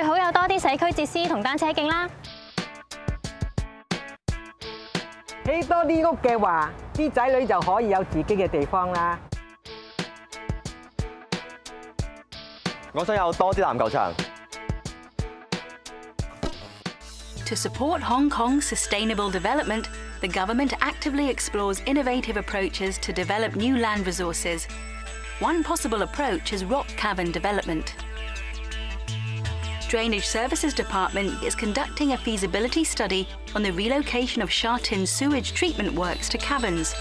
最好有多啲社区设施同单车径啦。起多啲屋嘅话，啲仔女就可以有自己嘅地方啦。我想有多啲篮球场。 To support Hong Kong's sustainable development, the government actively explores innovative approaches to develop new land resources. One possible approach is rock cavern development. Drainage Services Department is conducting a feasibility study on the relocation of Sha Tin sewage treatment works to caverns,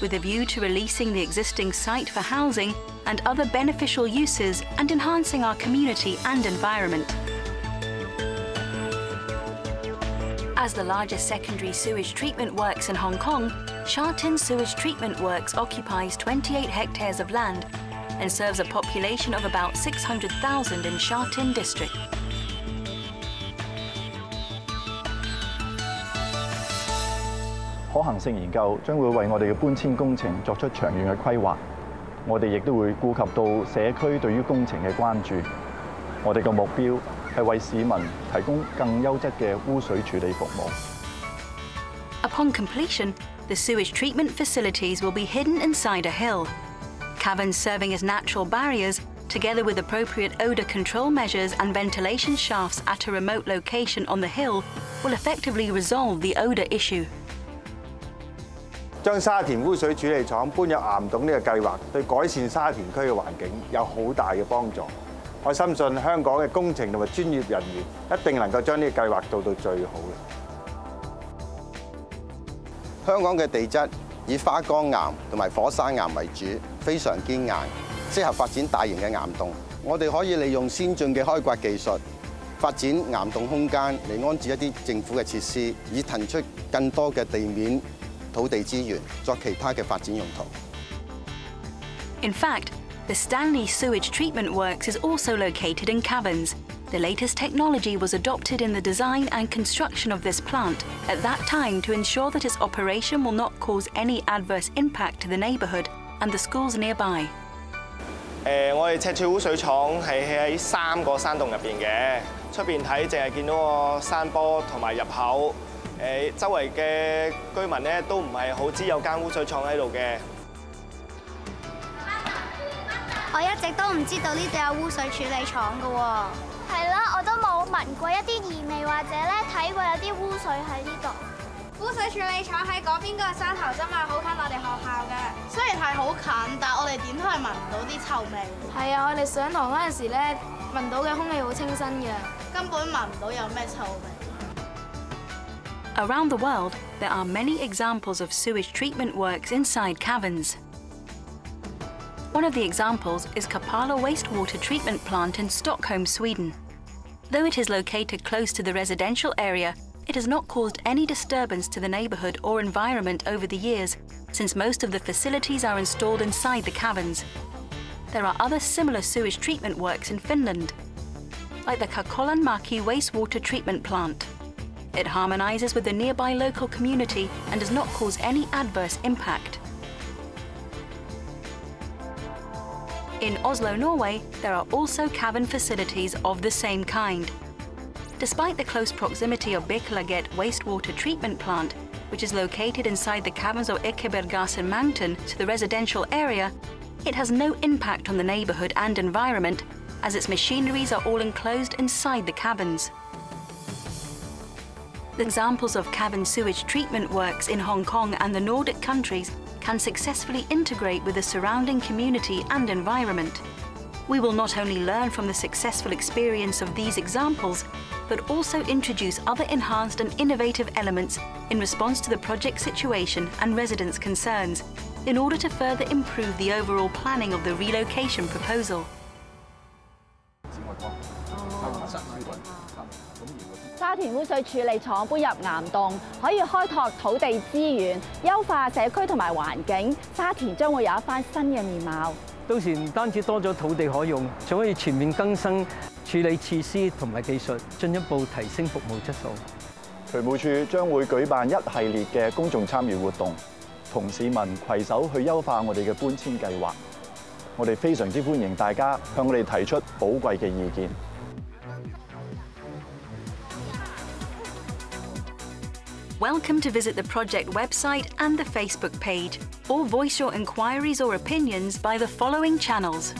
with a view to releasing the existing site for housing and other beneficial uses and enhancing our community and environment. As the largest secondary sewage treatment works in Hong Kong, Sha Tin Sewage Treatment Works occupies 28 hectares of land and serves a population of about 600,000 in Sha Tin District. 可行性研究将会为我哋嘅搬迁工程作出长远嘅规划。我哋亦都会顾及到社区对于工程嘅关注。我哋嘅目标系为市民提供更优质嘅污水处理服务。 Upon completion, the sewage treatment facilities will be hidden inside a hill. Caverns serving as natural barriers, together with appropriate odour control measures and ventilation shafts at a remote location on the hill, will effectively resolve the odour issue. 将沙田污水处理厂搬入岩洞呢个计划，对改善沙田区嘅环境有好大嘅帮助。我深信香港嘅工程同埋专业人员一定能够将呢个计划做到最好嘅。香港嘅地质 以花崗岩同埋火山岩為主，非常堅硬，適合發展大型嘅岩洞。我哋可以利用先進嘅開掘技術，發展岩洞空間嚟安置一啲政府嘅設施，以騰出更多嘅地面土地資源作其他嘅發展用途。In fact, the Stanley Sewage Treatment Works is also located in caverns. The latest technology was adopted in the design and construction of this plant at that time to ensure that its operation will not cause any adverse impact to the neighbourhood and the schools nearby. 诶，我哋赤柱污水厂系喺三个山洞入边嘅，出边睇净系见到个山坡同埋入口。诶，周围嘅居民咧都唔系好知有间污水厂喺度嘅。我一直都唔知道呢度有污水处理厂嘅喎。 係啦，我都冇聞過一啲異味，或者咧睇過有啲污水喺呢度。污水處理廠喺嗰邊嗰個山頭啫嘛，好近我哋學校嘅。雖然係好近，但我哋點都係聞唔到啲臭味。係啊，我哋上堂嗰陣時咧，聞到嘅空氣好清新嘅，根本聞唔到有咩臭味。Around the world, there are many examples of sewage treatment works inside caverns. One of the examples is Käppala Wastewater Treatment Plant in Stockholm, Sweden. Though it is located close to the residential area, it has not caused any disturbance to the neighbourhood or environment over the years, since most of the facilities are installed inside the caverns. There are other similar sewage treatment works in Finland, like the Kakolanmaki Wastewater Treatment Plant. It harmonises with the nearby local community and does not cause any adverse impact. In Oslo, Norway, there are also cavern facilities of the same kind. Despite the close proximity of Bekkelaget wastewater treatment plant, which is located inside the caverns of Ekebergåsen Mountain to the residential area, it has no impact on the neighbourhood and environment as its machineries are all enclosed inside the caverns. The examples of cavern sewage treatment works in Hong Kong and the Nordic countries can successfully integrate with the surrounding community and environment. We will not only learn from the successful experience of these examples, but also introduce other enhanced and innovative elements in response to the project situation and residents' concerns, in order to further improve the overall planning of the relocation proposal. 沙田污水處理廠搬入岩洞，可以開拓土地資源，優化社區同埋環境，沙田將會有一番新嘅面貌。到時唔單止多咗土地可用，仲可以全面更新處理設施同埋技術，進一步提升服務質素。渠務處將會舉辦一系列嘅公眾參與活動，同市民攜手去優化我哋嘅搬遷計劃。我哋非常之歡迎大家向我哋提出寶貴嘅意見。Welcome to visit the project website and the Facebook page, or voice your inquiries or opinions by the following channels.